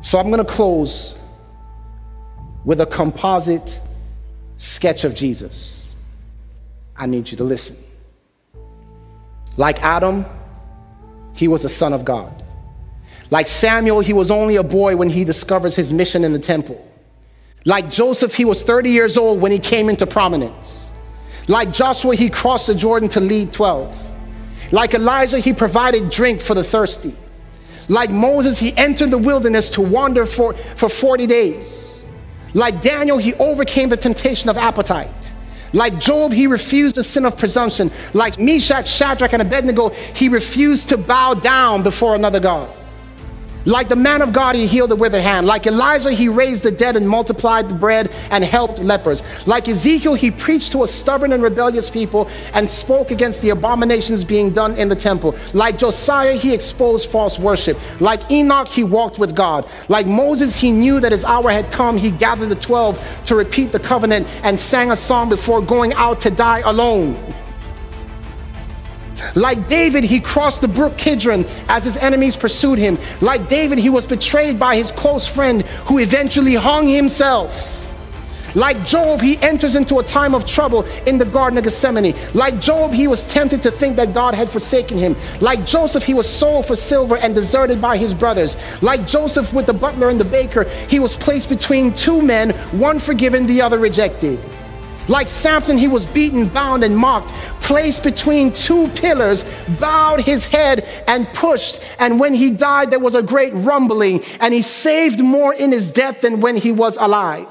So I'm going to close with a composite sketch of Jesus. I need you to listen. Like Adam, he was a son of God. Like Samuel, he was only a boy when he discovers his mission in the temple. Like Joseph, he was 30 years old when he came into prominence. Like Joshua, he crossed the Jordan to lead 12. Like Elijah, he provided drink for the thirsty. Like Moses, he entered the wilderness to wander for, for 40 days. Like Daniel, he overcame the temptation of appetite. Like Job, he refused the sin of presumption. Like Meshach, Shadrach, and Abednego, he refused to bow down before another God. Like the man of God, he healed the withered hand. Like Elijah, he raised the dead and multiplied the bread and helped lepers. Like Ezekiel, he preached to a stubborn and rebellious people and spoke against the abominations being done in the temple. Like Josiah, he exposed false worship. Like Enoch, he walked with God. Like Moses, he knew that his hour had come. He gathered the 12 to repeat the covenant and sang a song before going out to die alone. Like David, he crossed the brook Kidron as his enemies pursued him. Like David, he was betrayed by his close friend who eventually hung himself. Like Job, he enters into a time of trouble in the Garden of Gethsemane. Like Job, he was tempted to think that God had forsaken him. Like Joseph, he was sold for silver and deserted by his brothers. Like Joseph with the butler and the baker, he was placed between two men, one forgiven, the other rejected. Like Samson, he was beaten, bound, and mocked, placed between two pillars, bowed his head, and pushed. And when he died, there was a great rumbling, and he saved more in his death than when he was alive.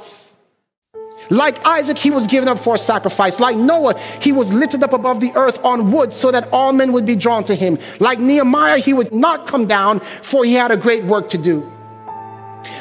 Like Isaac, he was given up for a sacrifice. Like Noah, he was lifted up above the earth on wood so that all men would be drawn to him. Like Nehemiah, he would not come down, for he had a great work to do.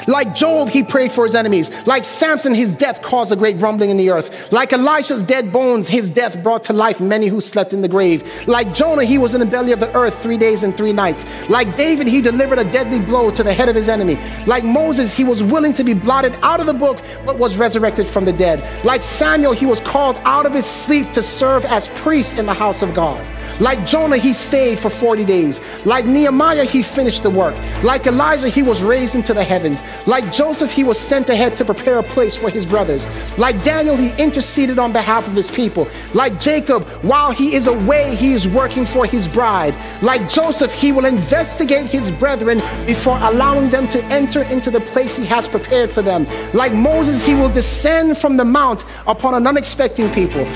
Like Job, he prayed for his enemies. Like Samson, his death caused a great rumbling in the earth. Like Elisha's dead bones, his death brought to life many who slept in the grave. Like Jonah, he was in the belly of the earth three days and three nights. Like David, he delivered a deadly blow to the head of his enemy. Like Moses, he was willing to be blotted out of the book, but was resurrected from the dead. Like Samuel, he was called out of his sleep to serve as priest in the house of God. Like Jonah, he stayed for 40 days. Like Nehemiah, he finished the work. Like Elijah, he was raised into the heavens. Like Joseph, he was sent ahead to prepare a place for his brothers. Like Daniel, he interceded on behalf of his people. Like Jacob, while he is away, he is working for his bride. Like Joseph, he will investigate his brethren before allowing them to enter into the place he has prepared for them. Like Moses, he will descend from the mount upon an unexpected people.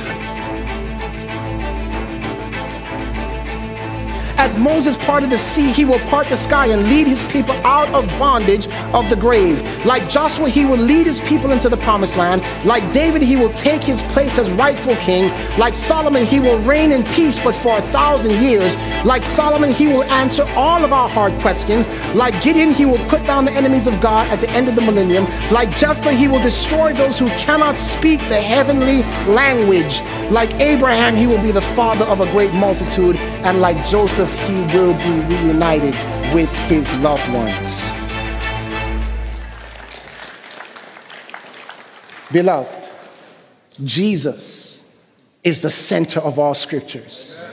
As Moses parted the sea, he will part the sky and lead his people out of bondage of the grave. Like Joshua, he will lead his people into the promised land. Like David, he will take his place as rightful king. Like Solomon, he will reign in peace, but for a thousand years. Like Solomon, he will answer all of our hard questions. Like Gideon, he will put down the enemies of God at the end of the millennium. Like Jephthah, he will destroy those who cannot speak the heavenly language. Like Abraham, he will be the father of a great multitude. And like Joseph, he will be reunited with his loved ones. Beloved, Jesus is the center of all scriptures.